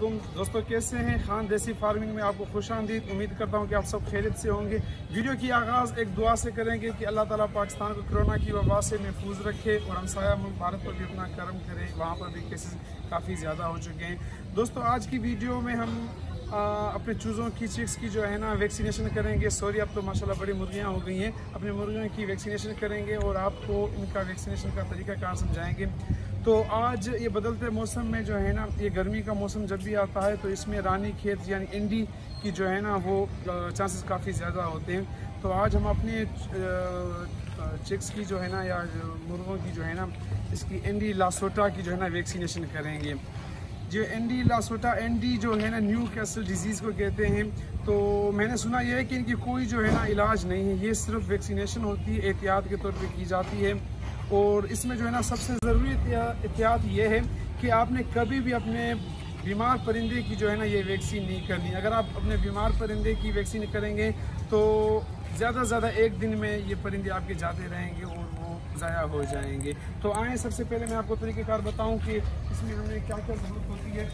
علیکم۔ دوستو، کیسے ہیں؟ خان دیسی فارمنگ میں آپ کو خوش آمدید۔ امید کرتا ہوں کہ آپ سب خیریت سے ہوں گے۔ ویڈیو کی آغاز ایک دعا سے کریں گے کہ اللہ تعالیٰ پاکستان کو کرونا کی وبا سے محفوظ رکھے اور ہمسایہ ملک بھارت پر بھی اپنا کرم کرے۔ وہاں پر بھی کیسز کافی زیادہ ہو چکے ہیں۔ دوستو، آج کی ویڈیو میں ہم اپنے چوزوں کی چکس کی جو ہے نا، ویکسینیشن کریں گے۔ سوری، اب تو ماشاءاللہ بڑی مرغیاں ہو گئی ہیں۔ اپنے مرغیوں کی ویکسینیشن کریں گے اور آپ کو ان کا ویکسینیشن کا طریقہ کار سمجھائیں گے۔ تو آج یہ بدلتے موسم میں جو ہے نا، یہ گرمی کا موسم جب بھی آتا ہے تو اس میں رانی کھیت یعنی انڈی کی جو ہے نا، وہ چانسز کافی زیادہ ہوتے ہیں۔ تو آج ہم اپنے چکس کی جو ہے نا، یا مرغوں کی جو ہے نا، اس کی انڈی لاسوٹا کی جو ہے نا ویکسینیشن کریں گے۔ جو انڈی لاسوٹا، انڈی جو ہے نا نیو کیسل ڈیزیز کو کہتے ہیں۔ تو میں نے سنا یہ ہے کہ ان کی کوئی جو ہے نا علاج نہیں ہے، یہ صرف ویکسینیشن ہوتی ہے، احتیاط کے طور پہ کی جاتی ہے۔ اور اس میں جو ہے نا سب سے ضروری احتیاط یہ ہے کہ آپ نے کبھی بھی اپنے بیمار پرندے کی جو ہے نا یہ ویکسین نہیں کرنی۔ اگر آپ اپنے بیمار پرندے کی ویکسین کریں گے تو زیادہ سے زیادہ ایک دن میں یہ پرندے آپ کے جاتے رہیں گے اور وہ ضائع ہو جائیں گے۔ تو آئیں، سب سے پہلے میں آپ کو طریقہ کار بتاؤں کہ اس میں ہمیں کیا کیا ضرورت ہوتی ہے۔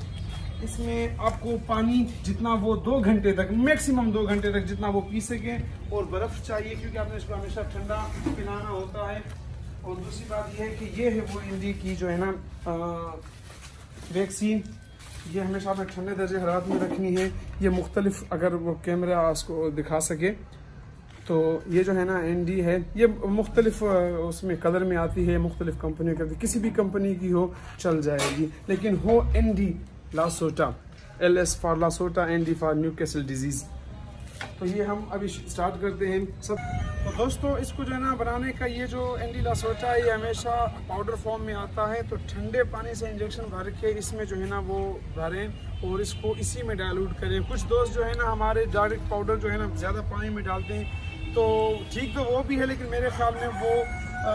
اس میں آپ کو پانی جتنا وہ دو گھنٹے تک میکسیمم دو گھنٹے تک جتنا وہ پی سکیں اور برف چاہیے کیونکہ آپ نے اس کو ہمیشہ ٹھنڈا پلانا ہوتا ہے۔ اور دوسری بات یہ ہے کہ یہ ہے وہ ہندی کی جو ہے نا ویکسین یہ ہمیشہ آپ نے ٹھنڈے درجہ حرارت میں رکھنی ہے۔ یہ مختلف اگر وہ کیمرہ اس کو دکھا سکے تو یہ جو ہے نا این ڈی ہے، یہ مختلف اس میں کلر میں آتی ہے، مختلف کمپنیوں کی کسی بھی کمپنی کی ہو، چل جائے گی۔ لیکن ہو N D LaSota L S for LaSota N D for Newcastle disease تو یہ ہم ابھی سٹارٹ کرتے ہیں۔ سب تو دوستو، اس کو جو ہے نا بنانے کا یہ جو اینڈی لاسوٹا ہے، یہ ہمیشہ پاؤڈر فارم میں آتا ہے۔ تو ٹھنڈے پانی سے انجیکشن بھر کے اس میں جو ہے نا وہ بھریں اور اس کو اسی میں ڈائلوٹ کریں۔ کچھ دوست جو ہے نا ہمارے ڈائریکٹ پاؤڈر جو ہے نا زیادہ پانی میں ڈالتے ہیں۔ تو ٹھیک تو وہ بھی ہے، لیکن میرے خیال میں وہ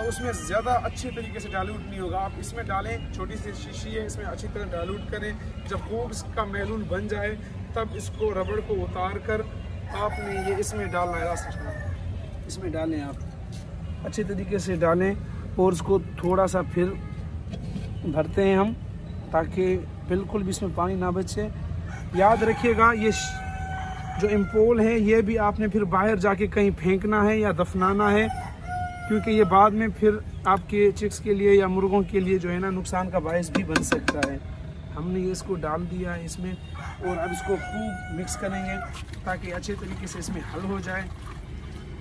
اس میں زیادہ اچھے طریقے سے ڈائلوٹ نہیں ہوگا۔ آپ اس میں ڈالیں، چھوٹی سی شیشی ہے، اس میں اچھی طرح ڈائلوٹ کریں۔ جب خوب اس کا محلول بن جائے، تب اس کو ربڑ کو اتار کر آپ نے یہ اس میں ڈالنا ہے، راستہ اس میں ڈالیں آپ۔ اچھے طریقے سے ڈالیں اور اس کو تھوڑا سا پھر بھرتے ہیں ہم تاکہ بالکل بھی اس میں پانی نہ بچے۔ یاد رکھیے گا، یہ جو امپول ہے یہ بھی آپ نے پھر باہر جا کے کہیں پھینکنا ہے یا دفنانا ہے، کیونکہ یہ بعد میں پھر آپ کے چکس کے لیے یا مرغوں کے لیے جو ہے نا، نقصان کا باعث بھی بن سکتا ہے۔ ہم نے اس کو ڈال دیا ہے اس میں اور اب اس کو خوب مکس کریں گے تاکہ اچھے طریقے سے اس میں حل ہو جائے۔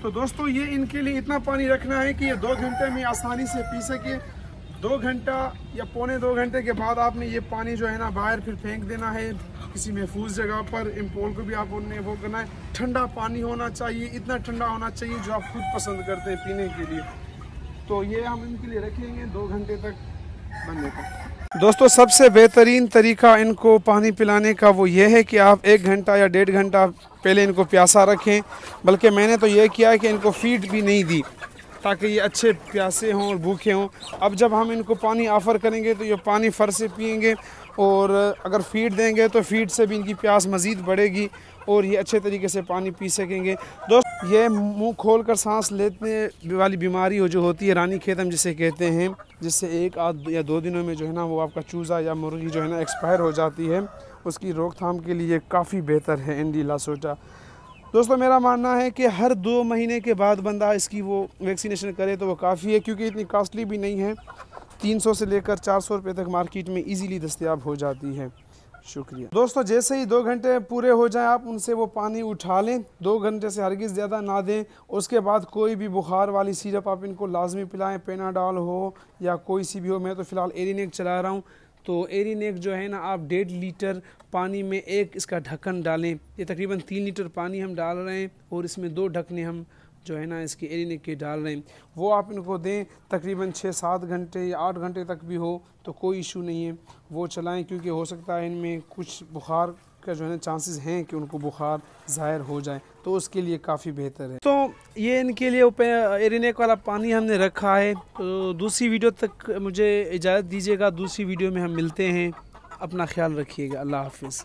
تو دوستو، یہ ان کے لیے اتنا پانی رکھنا ہے کہ یہ دو گھنٹے میں آسانی سے پی سکے۔ دو گھنٹہ یا پونے دو گھنٹے کے بعد آپ نے یہ پانی جو ہے نا باہر پھر پھینک دینا ہے کسی محفوظ جگہ پر، امپول کو بھی آپ نے وہ کرنا ہے۔ ٹھنڈا پانی ہونا چاہیے، اتنا ٹھنڈا ہونا چاہیے جو آپ خود پسند کرتے ہیں پینے کے لیے۔ تو یہ ہم ان کے لیے رکھیں گے، دو گھنٹے تک بننے تک۔ دوستو، سب سے بہترین طریقہ ان کو پانی پلانے کا وہ یہ ہے کہ آپ ایک گھنٹہ یا ڈیڑھ گھنٹہ پہلے ان کو پیاسا رکھیں۔ بلکہ میں نے تو یہ کیا ہے کہ ان کو فیڈ بھی نہیں دی تاکہ یہ اچھے پیاسے ہوں اور بھوکے ہوں۔ اب جب ہم ان کو پانی آفر کریں گے تو یہ پانی فر سے پئیں گے اور اگر فیڈ دیں گے تو فیڈ سے بھی ان کی پیاس مزید بڑھے گی اور یہ اچھے طریقے سے پانی پی سکیں گے۔ دوست، یہ منہ کھول کر سانس لیتے والی بیماری ہو جو ہوتی ہے رانی کھیتم جسے کہتے ہیں۔ جس سے ایک آدھ یا دو دنوں میں جو ہے نا وہ آپ کا چوزہ یا مرغی جو ہے نا ایکسپائر ہو جاتی ہے، اس کی روک تھام کے لیے کافی بہتر ہے اینڈی لاسوٹا۔ دوستو، میرا ماننا ہے کہ ہر دو مہینے کے بعد بندہ اس کی وہ ویکسینیشن کرے تو وہ کافی ہے، کیونکہ اتنی کاسٹلی بھی نہیں ہے۔ تین سو سے لے کر چار سو روپے تک مارکیٹ میں ایزیلی دستیاب ہو جاتی ہے۔ شکریہ۔ دوستو، جیسے ہی دو گھنٹے پورے ہو جائیں، آپ ان سے وہ پانی اٹھا لیں۔ دو گھنٹے سے ہرگز زیادہ نہ دیں۔ اس کے بعد کوئی بھی بخار والی سیرپ آپ ان کو لازمی پلائیں۔ پینا ڈال ہو یا کوئی سی بھی ہو، میں تو فی الحال ایری نیک چلا رہا ہوں۔ تو ایری نیک جو ہے نا، آپ ڈیڑھ لیٹر پانی میں ایک اس کا ڈھکن ڈالیں۔ یہ تقریباً تین لیٹر پانی ہم ڈال رہے ہیں اور اس میں دو ڈھکنے ہم جو ہے نا، اس کی ایری نکی ڈال رہے ہیں۔ وہ آپ ان کو دیں، تقریباً چھ سات گھنٹے یا آٹھ گھنٹے تک بھی ہو تو کوئی ایشو نہیں ہے۔ وہ چلائیں کیونکہ ہو سکتا ہے ان میں کچھ بخار کا جو ہے نا چانسز ہیں کہ ان کو بخار ظاہر ہو جائے۔ تو اس کے لیے کافی بہتر ہے۔ تو یہ ان کے لیے ایرینیک والا پانی ہم نے رکھا ہے۔ تو دوسری ویڈیو تک مجھے اجازت دیجیے گا۔ دوسری ویڈیو میں ہم ملتے ہیں۔ اپنا خیال رکھیے گا۔ اللہ حافظ۔